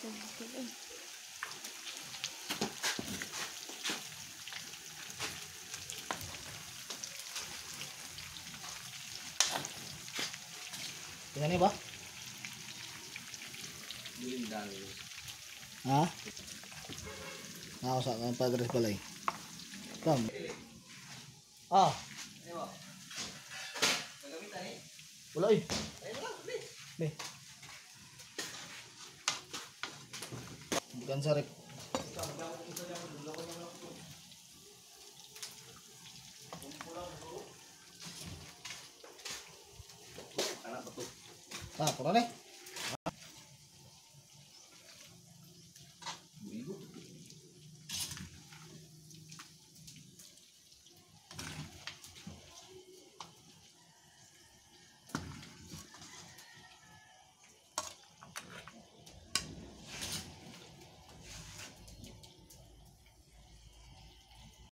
Dengan ini, Pak? Ha? Nakasak ng padres pala eh. Tom. Ah. Wala eh. Wala eh. Bukan sarip. Ah, pura ni.